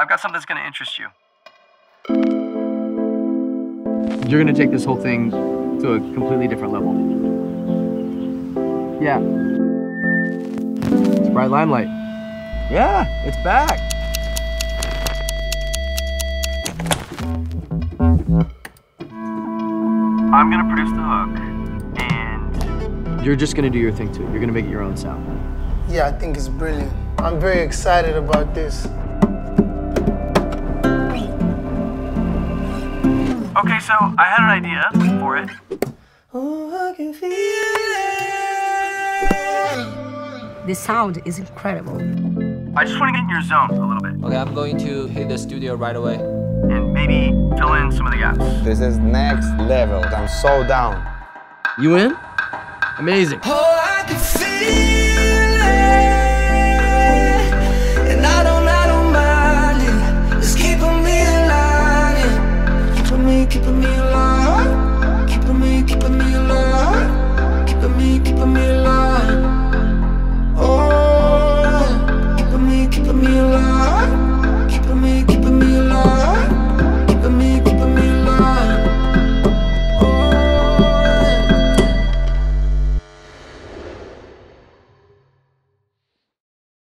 I've got something that's gonna interest you. You're gonna take this whole thing to a completely different level. Yeah. It's Sprite Limelight. Yeah, it's back. I'm gonna produce the hook, and You're just gonna do your thing too. You're gonna make it your own sound. Yeah, I think it's brilliant. I'm very excited about this. Okay, so I had an idea for it. Oh, I can feel it. The sound is incredible. I just want to get in your zone a little bit, Okay, I'm going to hit the studio right away. and maybe fill in some of the gaps. This is next level. I'm so down. You in? Amazing. Oh,